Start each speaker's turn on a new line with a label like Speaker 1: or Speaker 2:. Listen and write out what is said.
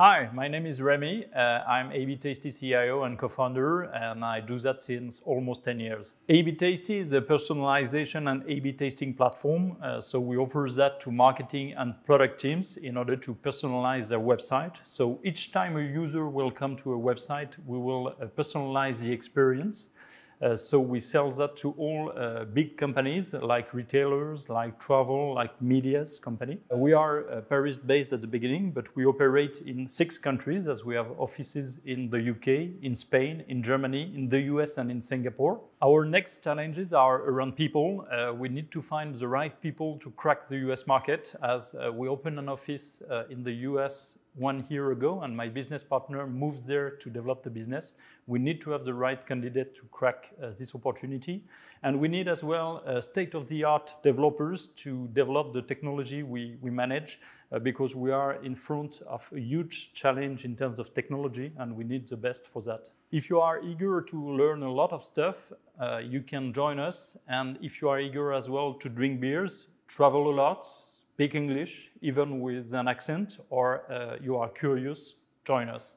Speaker 1: Hi, my name is Rémi. Uh, I'm AB Tasty CEO and co-founder, and I do that since almost 10 years. AB Tasty is a personalization and A/B testing platform. Uh, so we offer that to marketing and product teams in order to personalize their website. So each time a user will come to a website, we will uh, personalize the experience. Uh, so we sell that to all uh, big companies like retailers, like travel, like media's company. Uh, we are Paris-based at the beginning, but we operate in six countries as we have offices in the UK, in Spain, in Germany, in the US, and in Singapore. Our next challenges are around people. We need to find the right people to crack the US market as we open an office in the US one year ago, and my business partner moved there to develop the business. We need to have the right candidate to crack uh, this opportunity. And we need as well uh, state-of-the-art developers to develop the technology we, we manage uh, because we are in front of a huge challenge in terms of technology and we need the best for that. If you are eager to learn a lot of stuff, uh, you can join us. And if you are eager as well to drink beers, travel a lot, speak English, even with an accent, or uh, you are curious, join us.